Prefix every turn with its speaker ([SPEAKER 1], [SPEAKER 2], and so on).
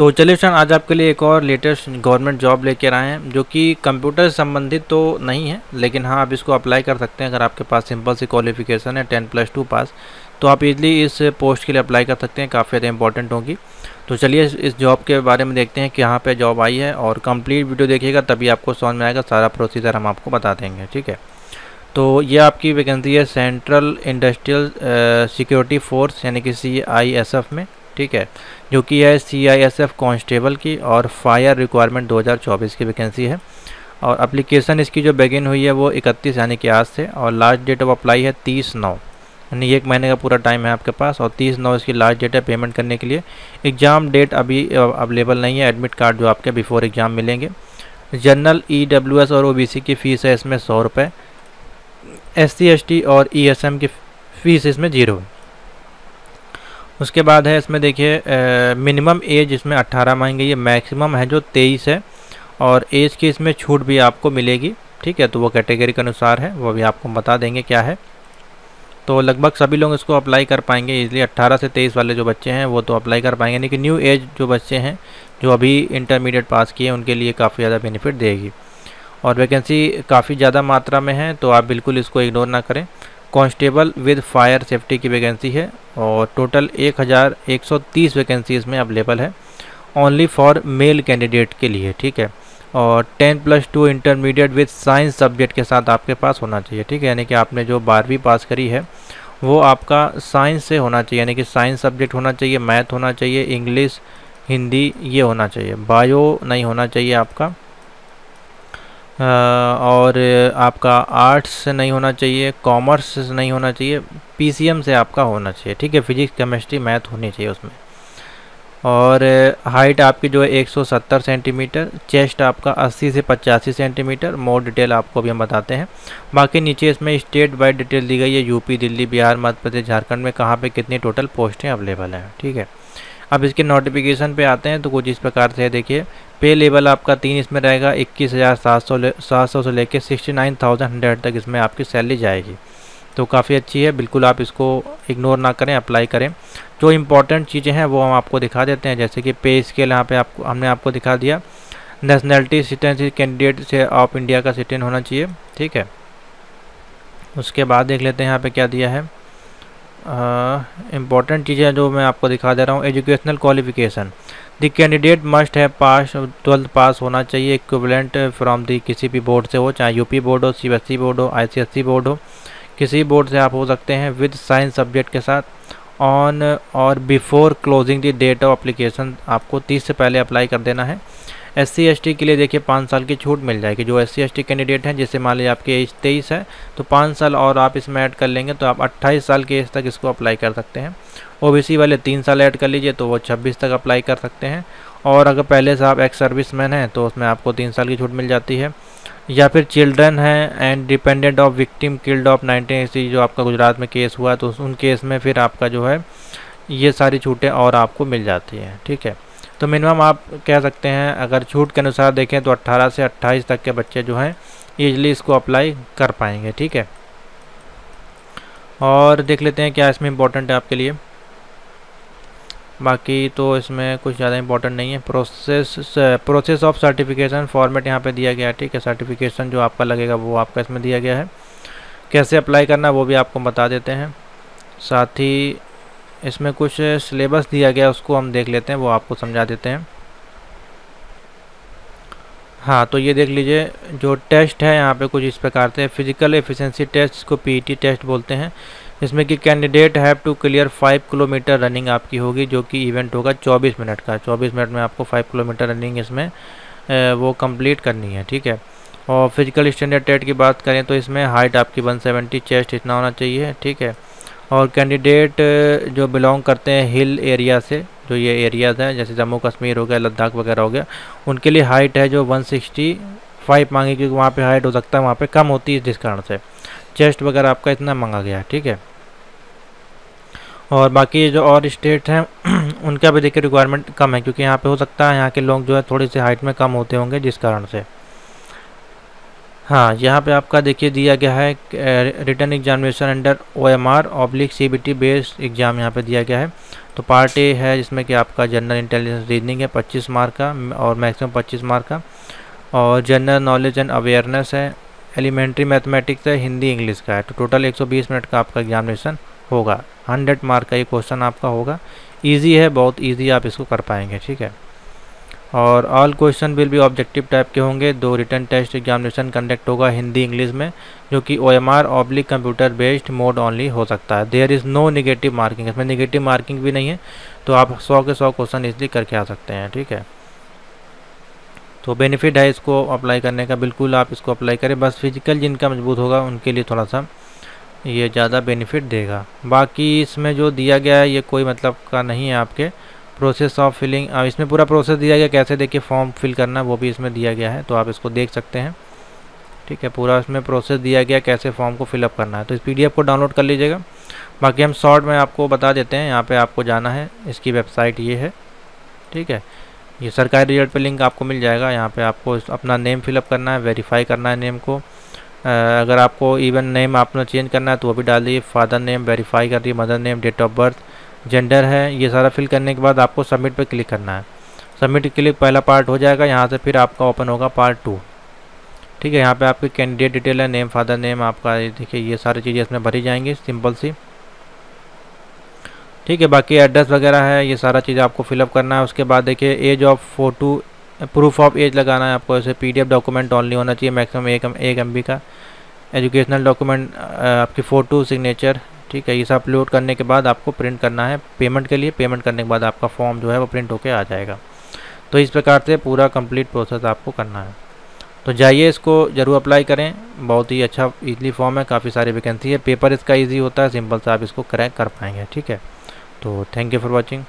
[SPEAKER 1] तो चलिए सर आज आपके लिए एक और लेटेस्ट गवर्नमेंट जॉब लेकर आए हैं, जो कि कंप्यूटर संबंधित तो नहीं है, लेकिन हाँ आप इसको अप्लाई कर सकते हैं अगर आपके पास सिंपल सी क्वालिफिकेशन है टेन प्लस टू पास तो आप इजली इस पोस्ट के लिए अप्लाई कर सकते हैं, काफ़ी ज़्यादा इंपॉर्टेंट होगी। तो चलिए इस जॉब के बारे में देखते हैं कि यहाँ पर जॉब आई है, और कंप्लीट वीडियो देखिएगा, तभी आपको समझ में आएगा, सारा प्रोसीजर हम आपको बता देंगे, ठीक है? तो ये आपकी वैकेंसी है सेंट्रल इंडस्ट्रियल सिक्योरिटी फोर्स यानी कि सी आई एस एफ़ में। ठीक है, जो कि है C I S F constable की और फायर रिक्वायरमेंट 2024 की वैकेंसी है। और अप्लीकेशन इसकी जो बेगिन हुई है वो 31 यानी कि आज से और लास्ट डेट ऑफ़ अप्लाई है 30 नौ। यानी एक महीने का पूरा टाइम है आपके पास और 30 नौ इसकी लास्ट डेट है पेमेंट करने के लिए। एग्ज़ाम डेट अभी अवेलेबल नहीं है एडमिट कार्ड जो आपके बिफोर एग्ज़ाम मिलेंगे। जनरल ई डब्ल्यू एस और ओ बी सी की फ़ीस है इसमें सौ रुपये एस सी एस टी और ई एस एम की फ़ीस इसमें ज़ीरो है उसके बाद है इसमें देखिए मिनिमम एज इसमें 18 मांगी ये मैक्सिमम है जो 23 है और एज की इसमें छूट भी आपको मिलेगी, ठीक है? तो वो कैटेगरी के अनुसार है, वो भी आपको बता देंगे क्या है। तो लगभग सभी लोग इसको अप्लाई कर पाएँगे, इसलिए 18 से 23 वाले जो बच्चे हैं, वो तो अप्लाई कर पाएँगे, यानी कि न्यू एज जो बच्चे हैं, जो अभी इंटरमीडिएट पास किए उनके लिए काफ़ी ज़्यादा बेनिफिट देगी। और वैकेंसी काफ़ी ज़्यादा मात्रा में है तो आप बिल्कुल इसको इग्नोर ना करें। कांस्टेबल विद फायर सेफ्टी की वैकेंसी है और टोटल 1130 वैकेंसी इसमें अवेलेबल है। ओनली फॉर मेल कैंडिडेट के लिए, ठीक है? और 10 plus two intermediate with science subject के साथ आपके पास होना चाहिए, ठीक है? यानी कि आपने जो बारहवीं पास करी है, वो आपका साइंस से होना चाहिए, यानी कि साइंस सब्जेक्ट होना चाहिए, मैथ होना चाहिए, इंग्लिश, हिंदी, ये होना चाहिए, बायो नहीं होना चाहिए आपका। और आपका आर्ट्स से नहीं होना चाहिए, कॉमर्स से नहीं होना चाहिए, पीसीएम से आपका होना चाहिए, ठीक है? फिजिक्स, केमिस्ट्री, मैथ होनी चाहिए उसमें। और हाइट आपकी जो है 170 सेंटीमीटर, चेस्ट आपका 80 से 85 सेंटीमीटर, मोर डिटेल आपको भी हम बताते हैं। बाकी नीचे इसमें स्टेट वाइड डिटेल दी गई है, यूपी, दिल्ली, बिहार, मध्य प्रदेश, झारखंड में कहाँ पे कितनी टोटल पोस्टें अवेलेबल हैं, ठीक है? अब इसके नोटिफिकेशन पे आते हैं तो कुछ इस प्रकार से देखिए। पे लेवल आपका तीन इसमें रहेगा, इक्कीस हज़ार सात सौ सात सौ से लेकर सिक्सटी नाइन थाउज़ेंड हंड्रेड तक इसमें आपकी सैलरी जाएगी। तो काफ़ी अच्छी है, बिल्कुल आप इसको इग्नोर ना करें अप्लाई करें। जो इम्पोर्टेंट चीज़ें हैं वो हम आपको दिखा देते हैं, जैसे कि पे स्केल यहाँ पे आपको हमने आपको दिखा दिया। नेशनैलिटी सिटीजन कैंडिडेट से ऑफ़ इंडिया का सिटीजन होना चाहिए, ठीक है। उसके बाद देख लेते हैं यहाँ पे क्या दिया है। इंपॉर्टेंट चीज़ें जो मैं आपको दिखा दे रहा हूँ educational qualification the candidate must है पास ट्वेल्थ पास होना चाहिए इक्विवेलेंट फ्रॉम दी किसी भी बोर्ड से हो, चाहे यूपी बोर्ड हो सीबीएसई बोर्ड हो आईसीएसई बोर्ड हो, किसी बोर्ड से आप हो सकते हैं विद साइंस सब्जेक्ट के साथ. ऑन और before closing the date of application आपको तीस से पहले अप्लाई कर देना है. एस सी के लिए देखिए पाँच साल की छूट मिल जाएगी। जो एस सी कैंडिडेट हैं जैसे मान लीजिए आपकी एज तेईस है तो पाँच साल और आप इसमें ऐड कर लेंगे तो आप अट्ठाईस साल की एज तक इसको अप्लाई कर सकते हैं। ओबीसी वाले तीन साल ऐड कर लीजिए तो वो छब्बीस तक अप्लाई कर सकते हैं। और अगर पहले से आप एक्स सर्विस मैन हैं तो उसमें आपको तीन साल की छूट मिल जाती है। या फिर चिल्ड्रन है and dependent of victim killed of nineteen जो आपका गुजरात में केस हुआ तो उन केस में फिर आपका जो है, ये सारी छूटें और आपको मिल जाती हैं, ठीक है? तो मिनिमम आप कह सकते हैं, अगर छूट के अनुसार देखें तो 18 से 28 तक के बच्चे जो हैं ईजली इसको अप्लाई कर पाएँगे, ठीक है? और देख लेते हैं क्या इसमें इम्पोर्टेंट है आपके लिए। बाकी तो इसमें कुछ ज़्यादा इंपॉर्टेंट नहीं है। Process process of certification format यहाँ पे दिया गया है, ठीक है? सर्टिफिकेशन जो आपका लगेगा वो आपका इसमें दिया गया है। कैसे अप्लाई करना वो भी आपको बता देते हैं। साथ ही इसमें कुछ सिलेबस दिया गया, उसको हम देख लेते हैं, वो आपको समझा देते हैं। हाँ तो ये देख लीजिए, जो टेस्ट है, यहाँ पे कुछ इस प्रकार से फ़िज़िकल एफिशिएंसी टेस्ट को पीटी टेस्ट बोलते हैं इसमें कि candidate have to clear five kilometre running आपकी होगी, जो कि इवेंट होगा चौबीस मिनट का। चौबीस मिनट में आपको फाइव किलोमीटर रनिंग इसमें वो कंप्लीट करनी है, ठीक है? और फ़िज़िकल स्टैंडर्ड टेट की बात करें तो इसमें हाइट आपकी 170 चेस्ट इतना होना चाहिए, ठीक है? और कैंडिडेट जो बिलोंग करते हैं हिल एरिया से, जो ये एरियाज़ हैं, जैसे जम्मू कश्मीर हो गया, लद्दाख वगैरह हो गया, उनके लिए हाइट है जो 165 मांगी, क्योंकि वहाँ पे हाइट हो सकता है, वहाँ पे कम होती है जिस कारण से। चेस्ट वगैरह आपका इतना मांगा गया, ठीक है? और बाकी जो और स्टेट हैं, उनका भी देखिए रिक्वायरमेंट कम है, क्योंकि यहाँ पे हो सकता है, यहाँ के लोग जो है थोड़ी सी हाइट में कम होते होंगे जिस कारण से। हाँ यहाँ पे आपका देखिए दिया गया है written examination under O M R oblique C B T based exam यहाँ पे दिया गया है। तो पार्ट ए है जिसमें कि आपका जनरल इंटेलिजेंस रीजनिंग है 25 मार्क का और मैक्सिमम 25 मार्क का। और जनरल नॉलेज एंड अवेयरनेस है एलिमेंट्री मैथमेटिक्स है, हिंदी इंग्लिश का है। तो टोटल 120 मिनट का आपका एग्जामिनेशन होगा। 100 मार्क का ये क्वेश्चन आपका होगा। ईजी है, बहुत ईजी आप इसको कर पाएँगे, ठीक है? और ऑल क्वेश्चन विल भी ऑब्जेक्टिव टाइप के होंगे। दो रिटर्न टेस्ट एग्जामिनेशन कंडक्ट होगा हिंदी, इंग्लिश में, जो कि O M R oblique computer based mode only हो सकता है। There is no negative marking इसमें निगेटिव मार्किंग भी नहीं है तो आप सौ के सौ क्वेश्चन इसलिए करके आ सकते हैं, ठीक है? तो बेनिफिट है इसको अप्लाई करने का, बिल्कुल आप इसको अप्लाई करें। बस फ़िज़िकल जिनका मज़बूत होगा, उनके लिए थोड़ा सा ये ज़्यादा बेनिफिट देगा। बाकी इसमें जो दिया गया है, ये कोई मतलब का नहीं है आपके। प्रोसेस ऑफ़ फिलिंग इसमें पूरा प्रोसेस दिया गया, कैसे देखिए फॉर्म फिल करना, वो भी इसमें दिया गया है तो आप इसको देख सकते हैं। ठीक है, पूरा इसमें प्रोसेस दिया गया, कैसे फॉर्म को फिलअप करना है। तो इस पीडीएफ को डाउनलोड कर लीजिएगा। बाकी हम शॉर्ट में आपको बता देते हैं, यहाँ पे आपको जाना है, इसकी वेबसाइट ये है। ठीक है, ये सरकारी रिज़ल्ट पे लिंक आपको मिल जाएगा, यहाँ पे आपको अपना नेम फिलअप करना है वेरीफाई करना है नेम को। अगर आपको इवन नेम आपने चेंज करना है तो वो भी डाल दीजिए फादर नेम वेरीफाई कर दिए mother name date of birth gender है, ये सारा फिल करने के बाद आपको सबमिट पर क्लिक करना है। सबमिट क्लिक पहला पार्ट हो जाएगा, यहाँ से फिर आपका ओपन होगा पार्ट टू ठीक है, यहाँ पे आपकी कैंडिडेट डिटेल है नेम फादर नेम आपका देखिए, ये सारी चीज़ें इसमें भरी जाएँगी सिंपल सी। ठीक है, बाकी एड्रेस वगैरह है, ये सारा चीज़ आपको फिलअप करना है। उसके बाद देखिए age of photo proof of age लगाना है आपको। ऐसे पीडीएफ डॉक्यूमेंट ऑनली होना चाहिए मैक्सिमम एक एक एम का। एजुकेशनल डॉक्यूमेंट आपकी फ़ोटो सिग्नेचर ठीक है, ये सब अपलोड करने के बाद आपको प्रिंट करना है। पेमेंट के लिए पेमेंट करने के बाद आपका फॉर्म जो है वो प्रिंट होकर आ जाएगा। तो इस प्रकार से पूरा कंप्लीट प्रोसेस आपको करना है। तो जाइए इसको ज़रूर अप्लाई करें। बहुत ही अच्छा इजली फॉर्म है, काफ़ी सारी वैकेंसी है। पेपर इसका ईजी होता है सिंपल से आप इसको क्रैक कर पाएँगे, ठीक है? तो थैंक यू फॉर वॉचिंग